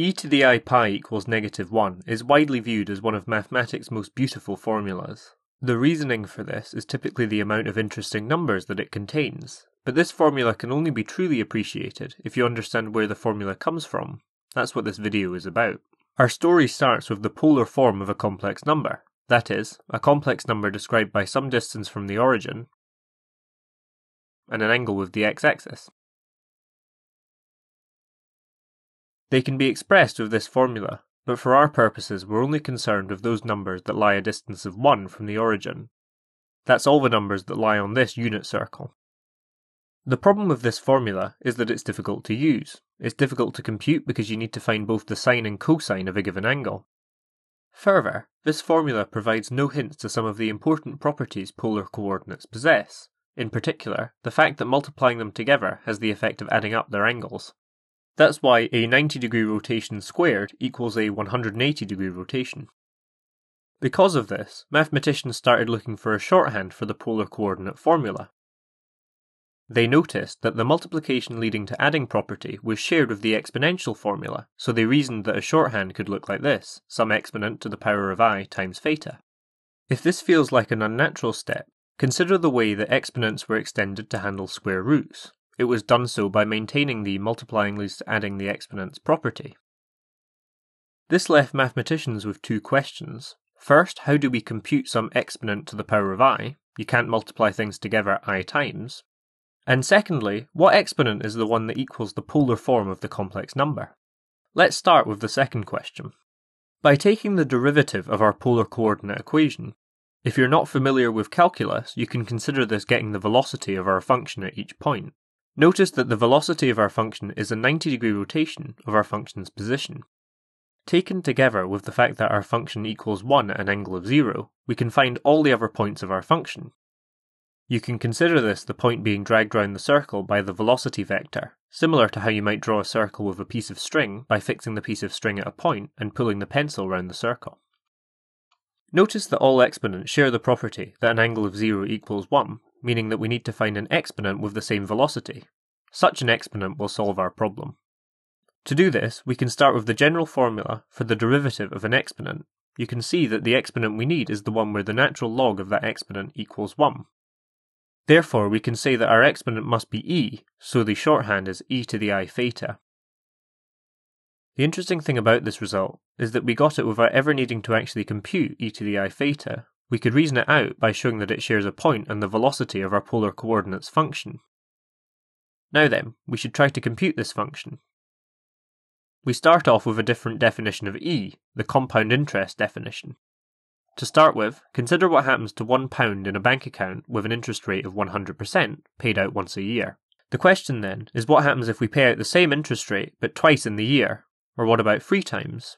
e to the i pi equals negative 1 is widely viewed as one of mathematics' most beautiful formulas. The reasoning for this is typically the amount of interesting numbers that it contains, but this formula can only be truly appreciated if you understand where the formula comes from. That's what this video is about. Our story starts with the polar form of a complex number, that is, a complex number described by some distance from the origin and an angle with the x-axis. They can be expressed with this formula, but for our purposes we're only concerned with those numbers that lie a distance of 1 from the origin. That's all the numbers that lie on this unit circle. The problem with this formula is that it's difficult to use. It's difficult to compute because you need to find both the sine and cosine of a given angle. Further, this formula provides no hints to some of the important properties polar coordinates possess, in particular, the fact that multiplying them together has the effect of adding up their angles. That's why a 90 degree rotation squared equals a 180 degree rotation. Because of this, mathematicians started looking for a shorthand for the polar coordinate formula. They noticed that the multiplication leading to adding property was shared with the exponential formula, so they reasoned that a shorthand could look like this, some exponent to the power of i times theta. If this feels like an unnatural step, consider the way that exponents were extended to handle square roots. It was done so by maintaining the multiplying leads to adding the exponents property. This left mathematicians with two questions. First, how do we compute some exponent to the power of i? You can't multiply things together i times. And secondly, what exponent is the one that equals the polar form of the complex number? Let's start with the second question. By taking the derivative of our polar coordinate equation, if you're not familiar with calculus, you can consider this getting the velocity of our function at each point. Notice that the velocity of our function is a 90 degree rotation of our function's position. Taken together with the fact that our function equals 1 at an angle of 0, we can find all the other points of our function, you can consider this the point being dragged round the circle by the velocity vector, similar to how you might draw a circle with a piece of string by fixing the piece of string at a point and pulling the pencil round the circle. Notice that all exponents share the property that an angle of 0 equals 1, meaning that we need to find an exponent with the same velocity. Such an exponent will solve our problem. To do this, we can start with the general formula for the derivative of an exponent. You can see that the exponent we need is the one where the natural log of that exponent equals 1, Therefore, we can say that our exponent must be e, so the shorthand is e to the i theta. The interesting thing about this result is that we got it without ever needing to actually compute e to the i theta. We could reason it out by showing that it shares a point and the velocity of our polar coordinates function. Now then, we should try to compute this function. We start off with a different definition of e, the compound interest definition. To start with, consider what happens to £1 in a bank account with an interest rate of 100% paid out once a year. The question then is what happens if we pay out the same interest rate but twice in the year? Or what about three times?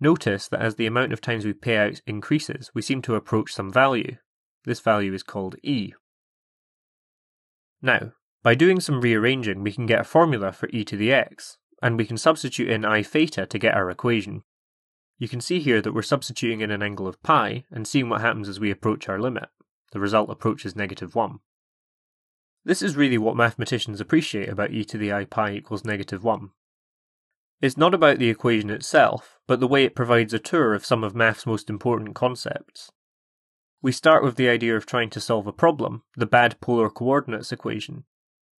Notice that as the amount of times we pay out increases, we seem to approach some value. This value is called e. Now, by doing some rearranging, we can get a formula for e to the x, and we can substitute in i theta to get our equation. You can see here that we're substituting in an angle of pi and seeing what happens as we approach our limit. The result approaches negative 1. This is really what mathematicians appreciate about e to the i pi equals negative 1. It's not about the equation itself, but the way it provides a tour of some of math's most important concepts. We start with the idea of trying to solve a problem, the bad polar coordinates equation.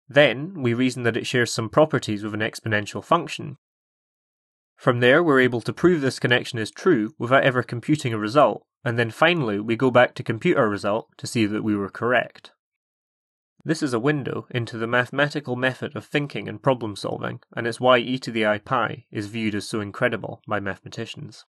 Then, we reason that it shares some properties with an exponential function, from there, we're able to prove this connection is true without ever computing a result, and then finally we go back to compute our result to see that we were correct. This is a window into the mathematical method of thinking and problem solving, and it's why e to the i pi is viewed as so incredible by mathematicians.